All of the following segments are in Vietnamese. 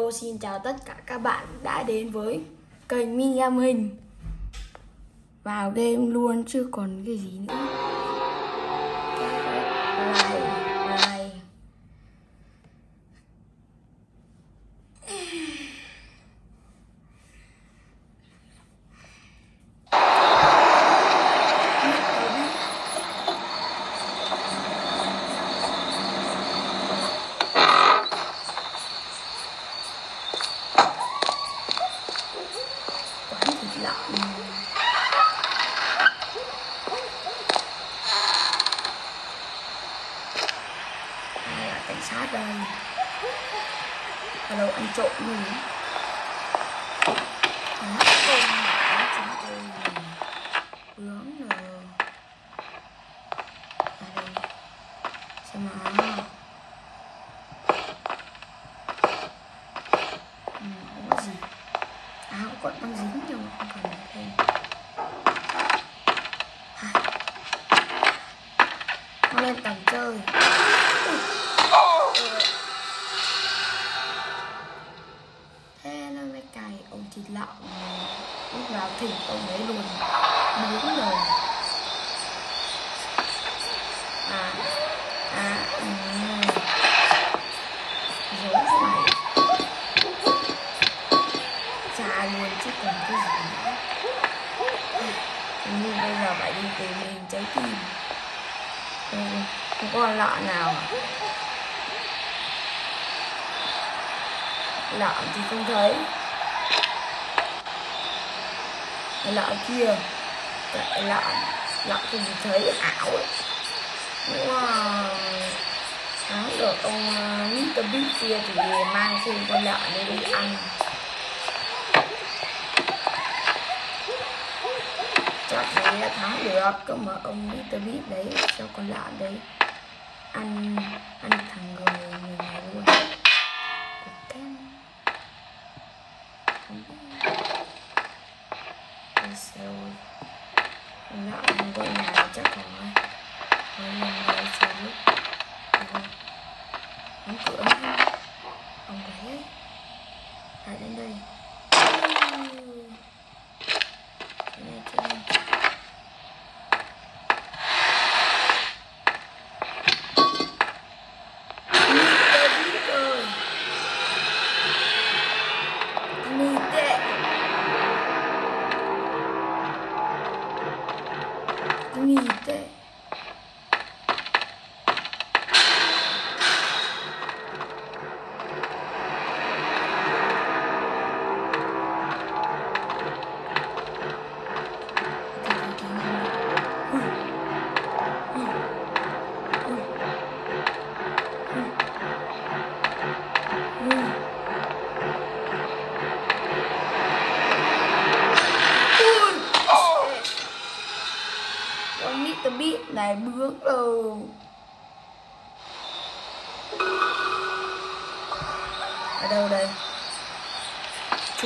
Tôi xin chào tất cả các bạn đã đến với kênh Mia Hình. Vào game luôn, chứ còn cái gì nữa. À còn dính nhưng mà không cần thêm À. Lên tầng chơi Thế nó mới cài ông thịt lọng này. Lúc vào thỉnh ông ấy luôn Đúng rồi giờ tìm mình trái tim ừ, không, có lọ nào à? thì không thấy lọ kia cái lợ thì không thấy ảo ấy. wow sáng được ông ờ, Mr. Big kia thì mang thêm con lợn đi ăn đã thắng được cơ mà ông biết tôi biết đấy sao còn lạ đấy. Ăn ăn thằng người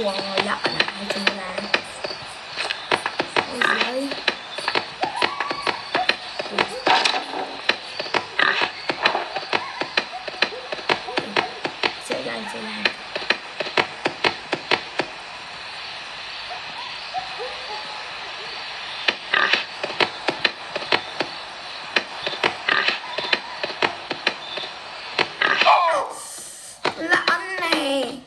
Chuồng ngồi lợn à hay chuồng gà Ôi gì đây Chạy lại chạy lại lợn này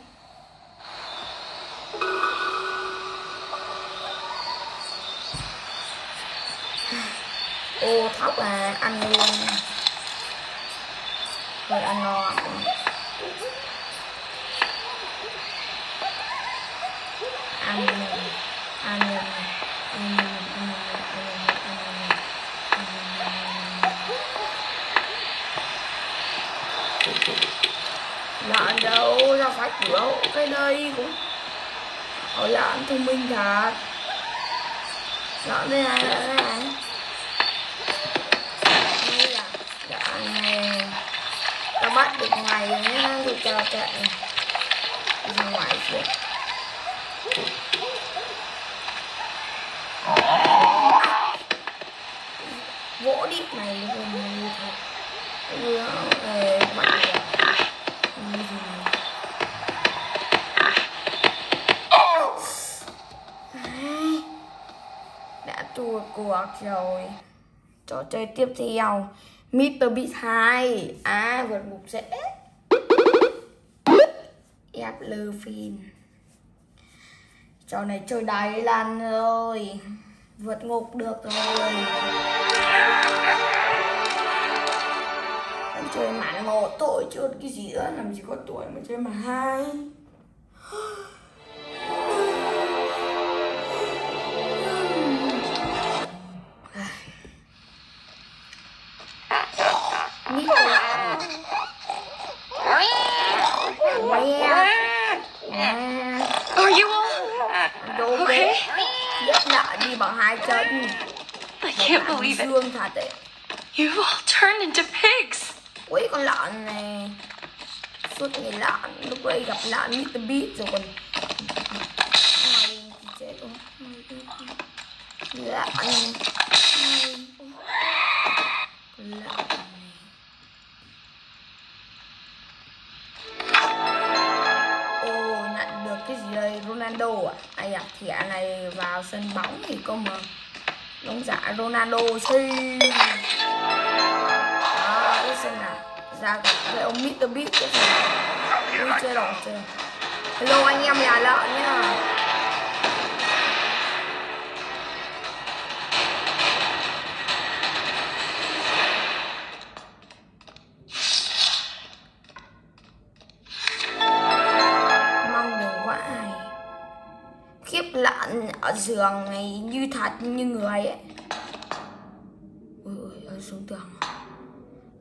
ô, thóc à ăn luôn. Rồi ăn no. Ăn ăn ăn ăn lợn đâu ra phải cửa cái đây cũng. Ôi lợn thông minh thật. Lợn đây này đây này. thoát được ngoài những người trò chạy ra ngoài rồi vỗ đi mày rồi mày thật như ờ đã thua cuộc rồi. Trò chơi tiếp theo. Mr. Beat 2 à vượt ngục dễ. Ép lơ phim. Trò này chơi đáy lan rồi. Vượt ngục được rồi. Em chơi màn một tuổi chưa cái gì nữa? Làm gì có tuổi mà chơi mà hai? Okay? Nhất lại đi bằng hai chân I can't believe it. Dương thật đấy You've all turned into pigs. Ui con lợn này Suốt ngày lợn Lúc đấy gặp lợn Mr. Beat rồi còn Lợn lợn Ronaldo đây Ronaldo à Ai à thẻ này vào sân bóng thì có mà Đóng giả Ronaldo xinh đó, cái xem nào ra gặp cái ông Mr. Beast cái gì vui chơi đỏ chơi hello anh em nhà lợn nhá. Lợn giường này như thật như người ấy. Ui ơi xuống tường.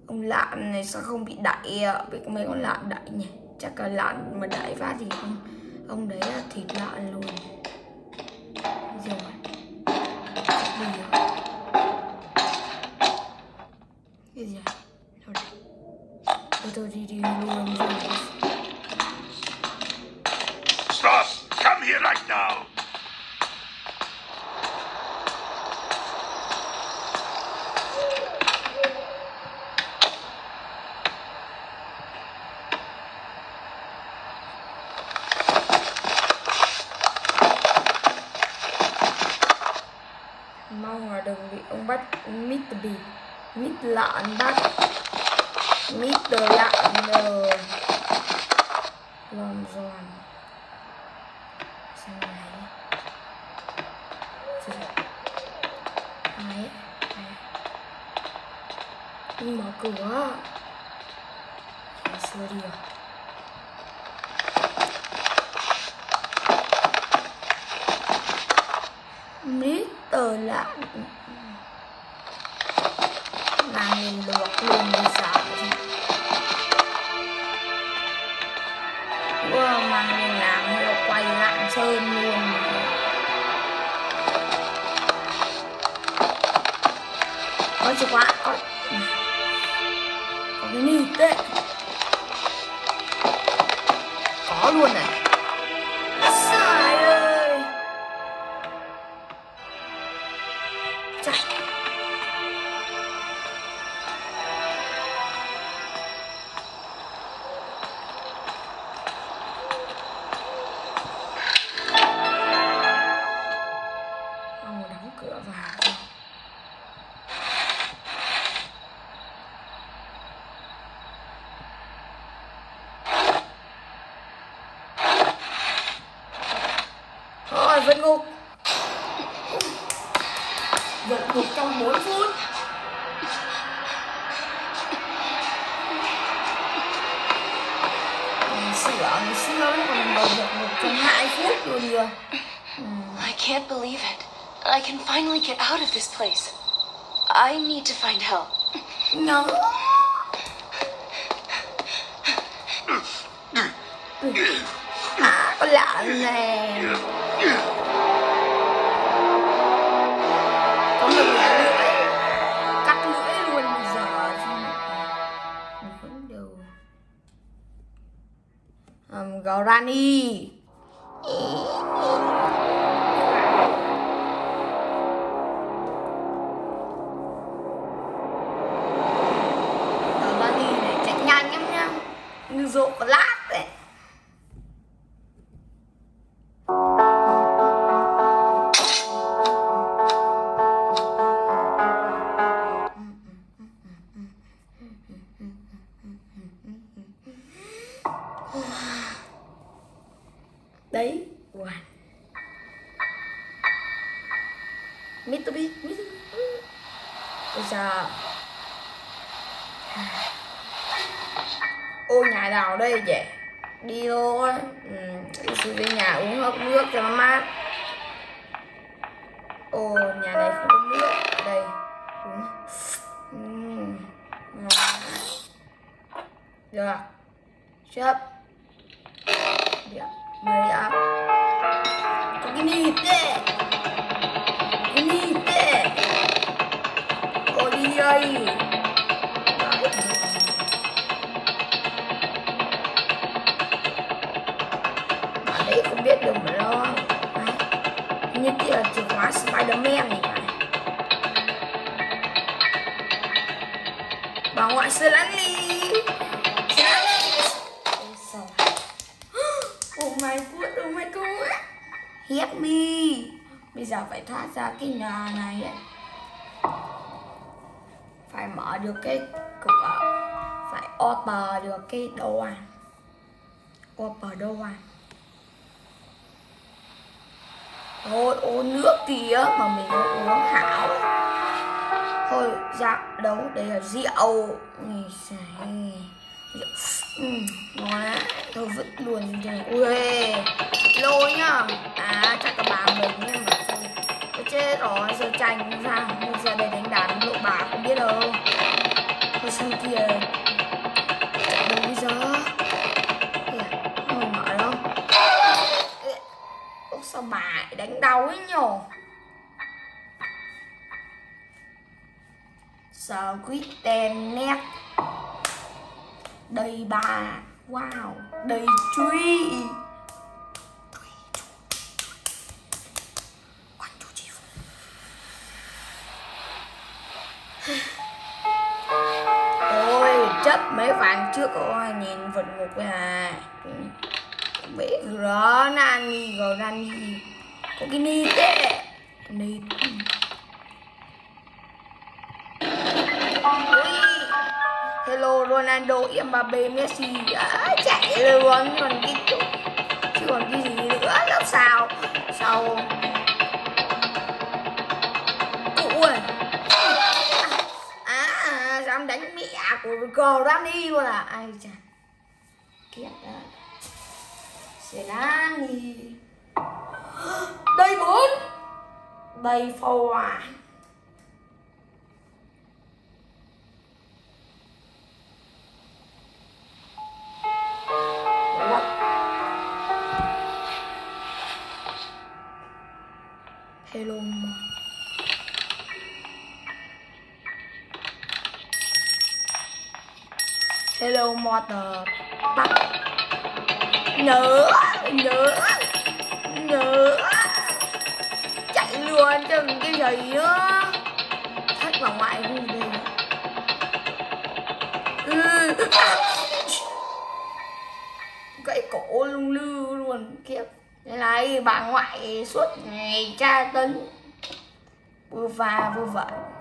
Ông lạn này sao không bị đẩy à? bị mấy con lạn đẩy nhỉ? Chắc là lạn mà đẩy phát thì không ông đấy là thịt lợn luôn. Rồi rồi cái gì à đâu đây tôi tôi đi đi luôn rồi to be Mít lợn bắt Mr. lợn lợn giòn. Wow, mà mình làm hiệu quay lạng sơn luôn. Có chìa khóa có Có cái nịt đấy Có luôn này. Luôn I can't believe it. I can finally get out of this place. I need to find help. No. Lợn này Có một lưỡi Cắt lưỡi luôn bây giờ Vẫn đều um, Granny Granny này chạy nhanh lắm nhá. Như rộ có Mitsubishi Mitsubishi bây giờ Ô nhà nào đây vậy? Đi thôi. Ừ, đi xuống dưới nhà uống hớp nước cho nó mát. Ô nhà này không có nước. Đây. Uống. Uhm, được. Chấp được. Mời ạ. Cái gì thế đi đây Đấy. Không biết được mà lo. Như kia là chìa khóa Spider-Man này phải bà ngoại sơ lắng đi. Oh my god, oh my god Help me. Bây giờ phải thoát ra cái nhà này ấy. Phải mở được cái cửa Phải open được cái door. Open door. Thôi ô nước kìa mà mình uống hảo. Thôi, dạ, đâu, đây là rượu. Ui, xài Rượu, ừ, ngon á Thôi vứt luôn như này. Ui, lôi nhá. À, chắc là bà mình nhưng mà thôi chết rồi, giờ tranh ra. Bây giờ đây đánh đàn bà không biết đâu. Thôi sang kia Chạy đâu bây giờ. Kìa, không mở đâu. Ủa, sao bà đánh đau ấy nhổ quýt tên nét. Đầy bà. Wow Đầy truy. Ôi chấp mấy bạn trước ôi nhìn vật ngục à. Bị rõ nani gỡ nani. Có cái ni thế. Ni. Hello Ronaldo, Mbappe, Messi. À, chạy luôn còn cái chỗ chứ còn cái gì nữa lớp sao? Sao? Cụ ơi à đánh mẹ của Granny luôn à? Ai chà. Kiệt đó. Selani đây bốn. Đây phô à. Hello. Hello, Mother. Bắt. Nhớ. Nhớ. Nhớ. Chạy luôn chừng cái giấy á. Thách vào ngoại vui đi. Ừ. gãy cổ lung lư luôn kiếp đây này, bà ngoại suốt ngày tra tấn. Vừa và vừa vẩn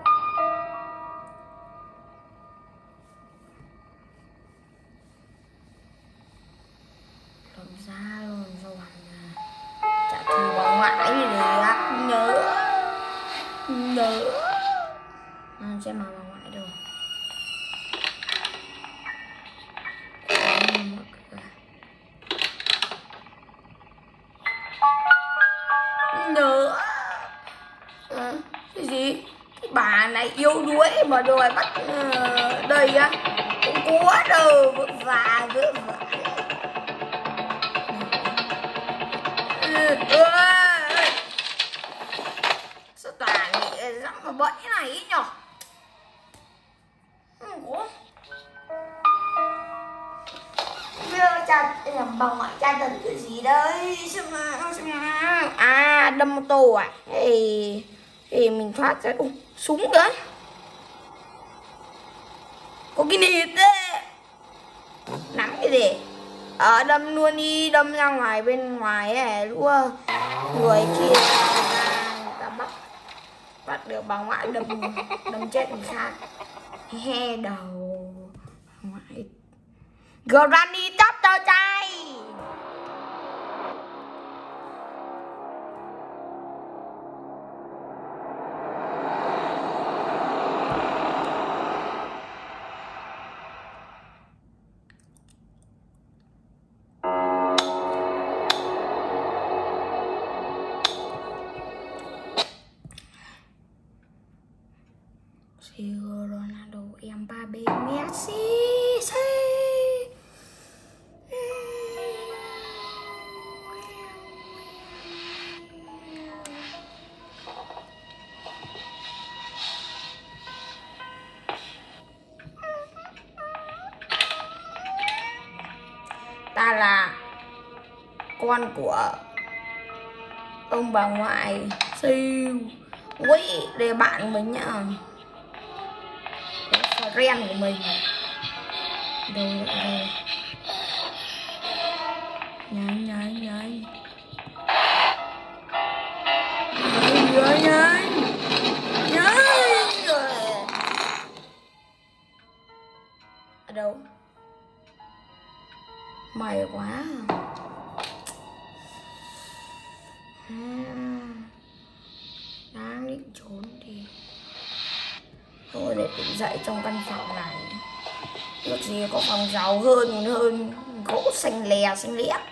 ờ, á cũng quá đâu vội vã vội vã sao toàn nghĩ răng mà bẫy này ý nhở? Ủa? Bây giờ cha làm bà ngoại cha tần cái gì đấy à đâm ô tô à? Thì thì mình thoát ra. Ủa, súng đấy có cái nịt đấy nắm cái gì? Ở đâm luôn đi, đâm ra ngoài bên ngoài ấy luôn người kia ta bắt bắt được bà ngoại đâm đâm chết người khác. He đầu. Ngoại. Granny tóc tao cha là con của ông bà ngoại siêu. Quý để bạn mình nhá. Friend của mình. Đâu rồi mày quá à. à, đang định trốn thì thôi để tỉnh dậy trong căn phòng này. Ước gì có phòng giàu hơn hơn gỗ xanh lè xanh lét.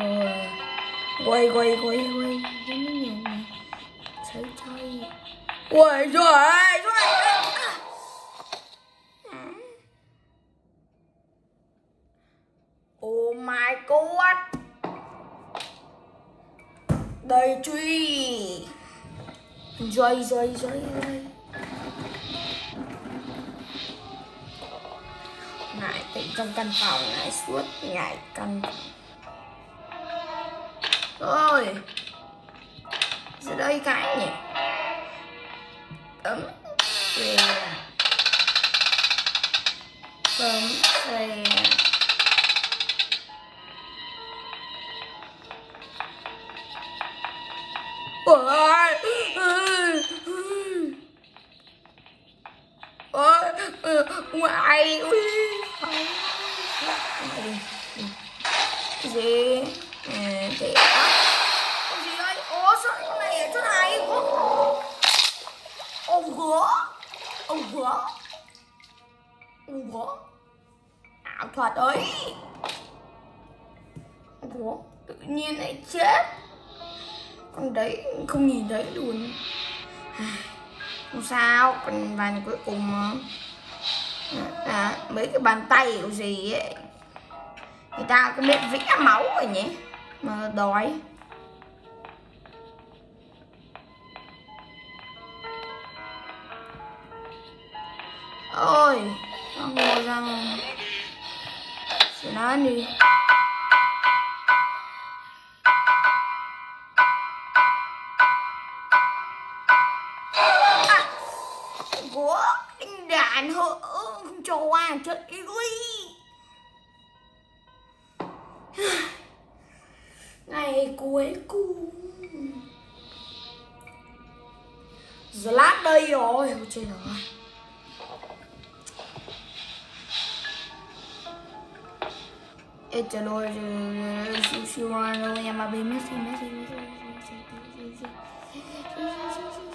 Ờ, Quay quay quay quay. Chơi chơi Quay rồi rồi Oh my god. Đây truy. Dây dây dây dây Ngại tỉnh trong căn phòng này suốt ngày căn phòng rồi Giờ đây cái nhỉ tấm Xe tấm xe Ôi Ôi Ngoại ui gì gì à, Thì Cái gì ơi Ủa sao cái này ở chỗ này Ủa Ủa Ủa Ủa Ảo thuật ấy. Gỗ Tự nhiên lại chết. Con đấy không nhìn thấy luôn. Không sao còn vài cuối cùng. Mà à, mấy cái bàn tay của gì ấy. Người ta có biết vẽ máu rồi nhỉ? Mà đói. Ôi nó ngồi ra mà. Xin ăn đi. À, của đánh đàn hơ không cho qua chết đi ngày cuối cùng giờ lát đây rồi ôi trời ơi Ê trời ơi, siêu siêu rồi, em mà Messi, Messi, Messi, Messi, Messi, Messi.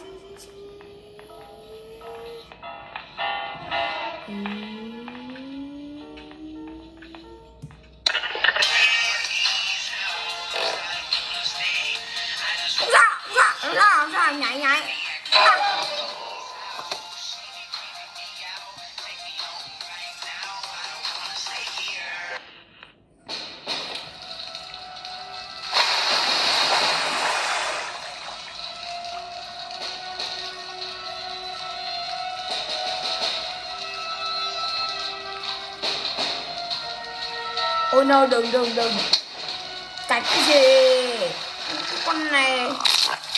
Đừng đừng đừng. Cạch cái gì? Con này.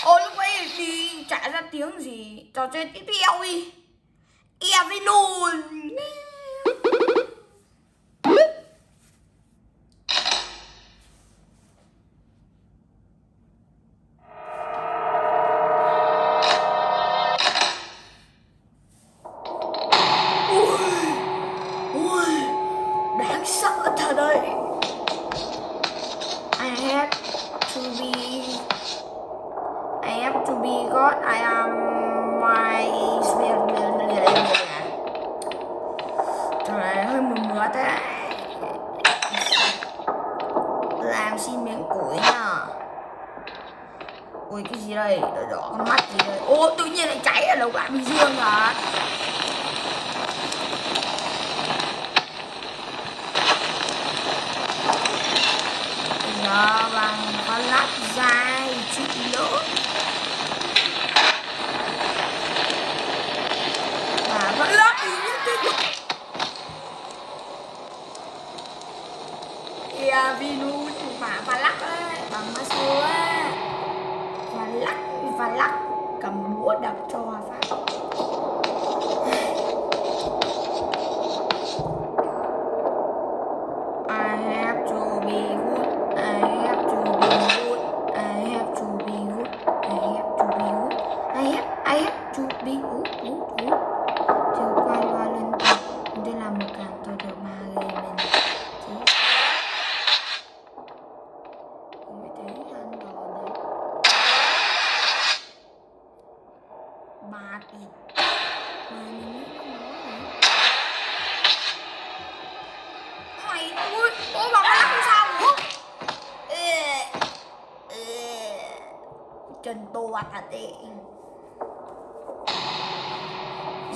Ôi lúc ấy đi chạy ra tiếng gì? Trò chơi tiếp theo đi. E với luôn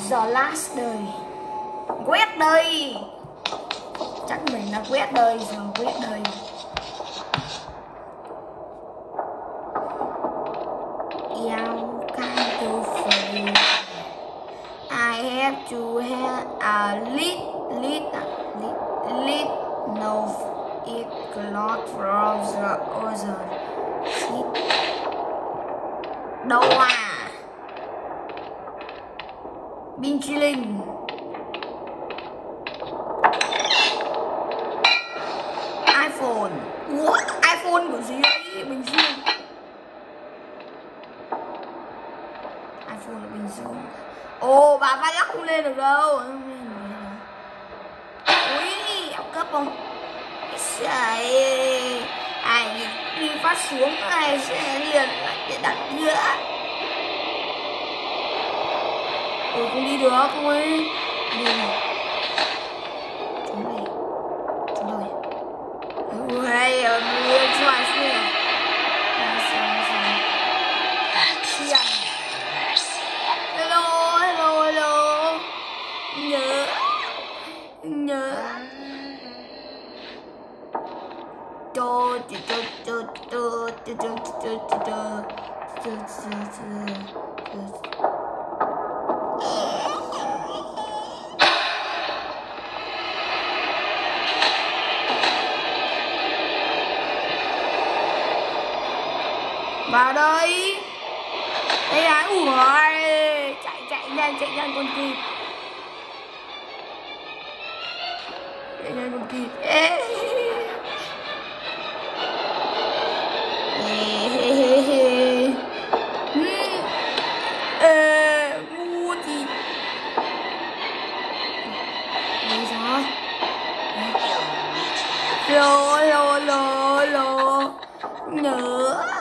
The last day, quét đời. Chắc mình đã quét đời rồi quét đời. Giao can to free I have to have a lit lit lit lit no it cloth from the other. Đâu à? Chi Linh iPhone. What? iPhone của gì đấy Bình Dương. iPhone ở Bình Dương. Ồ, bà vai lắc không lên được đâu. Ui ảo cấp không? Trời Ai, đi phát xuống này sẽ liền lại để đặt nữa? Ôi không đi được không ấy Đi này Chúng đây Chúng đây Ui ở mưa xoài xuyên That's Xiên mercy. Hello, hello, hello Nhớ Nhớ Cho cho cho cho cho cho cho cho cho cho cho cho vào đây. Đây là ủi chạy chạy nhanh chạy nhanh con kia chạy nhanh con kia Ê. lô lô lô lô. Nữa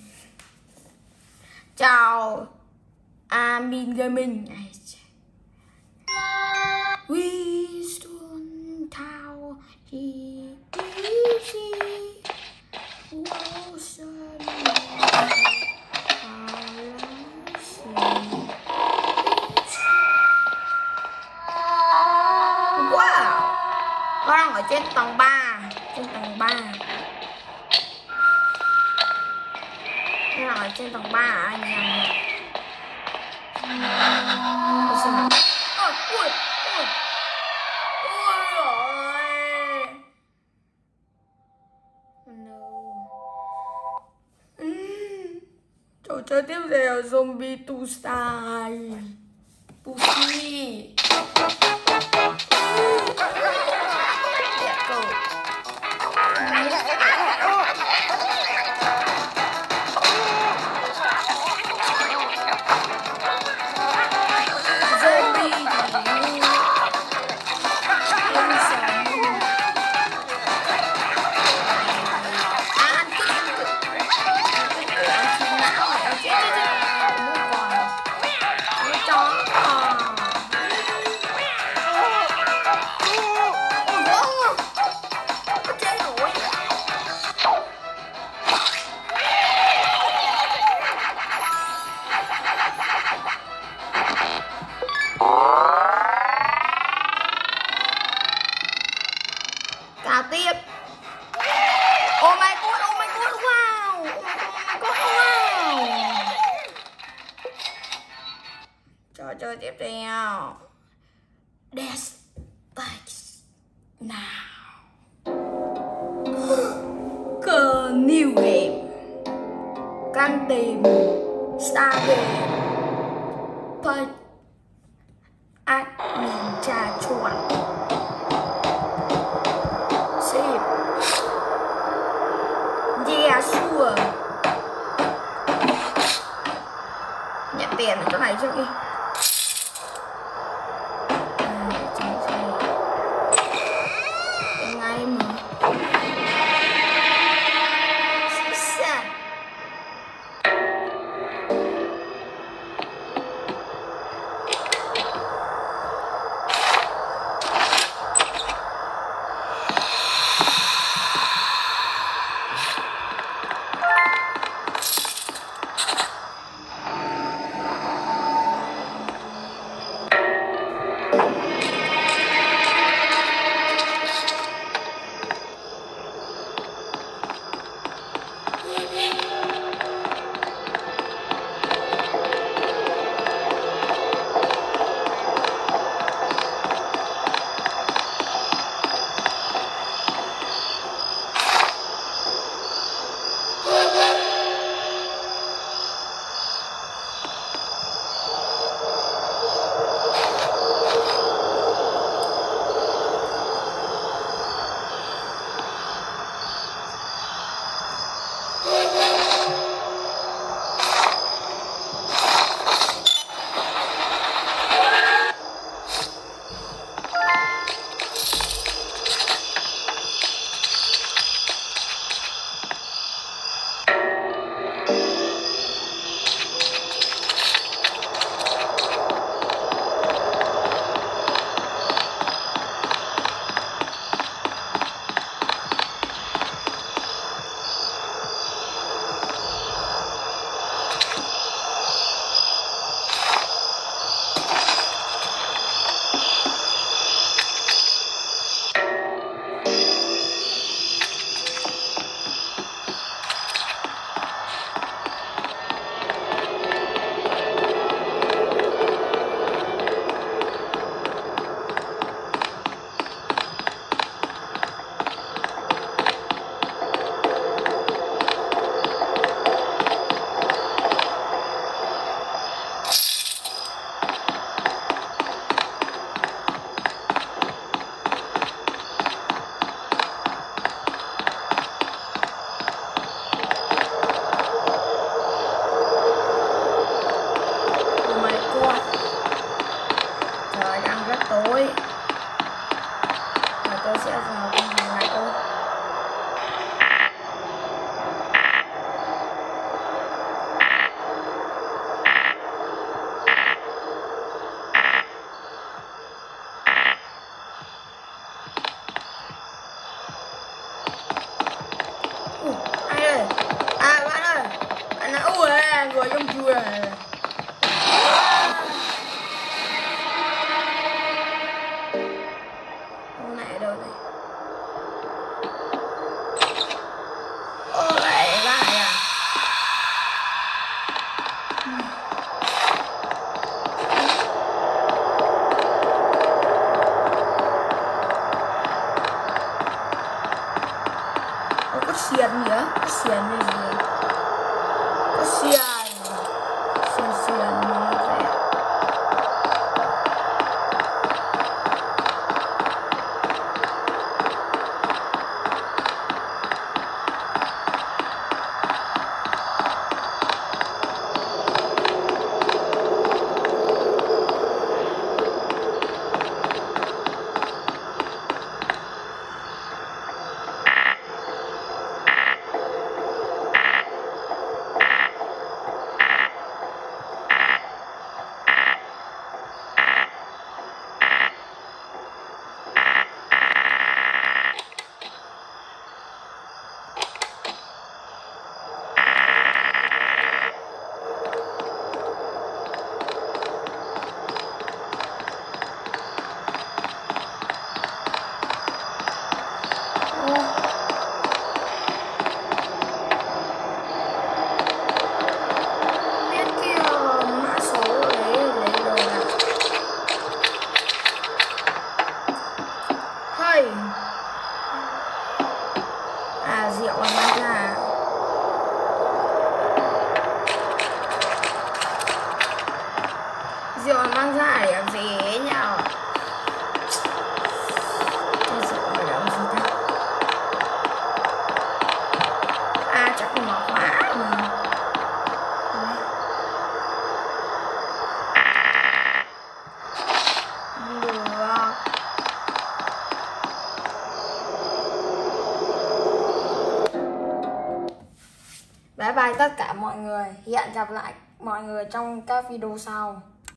Chào. Amin Gaming. Này, stone Thao Chi Chi Wilson Wow. Con đang ở trên tầng 3 Trên tầng 3 Con là ở trên tầng 3 à anh em Ôi, xin lỗi. Ôi, ui. Ôi ôi. Oh no. Ừ. Trò chơi tiếp theo zombie two style. xiên gì hẹn gặp lại mọi người trong các video sau.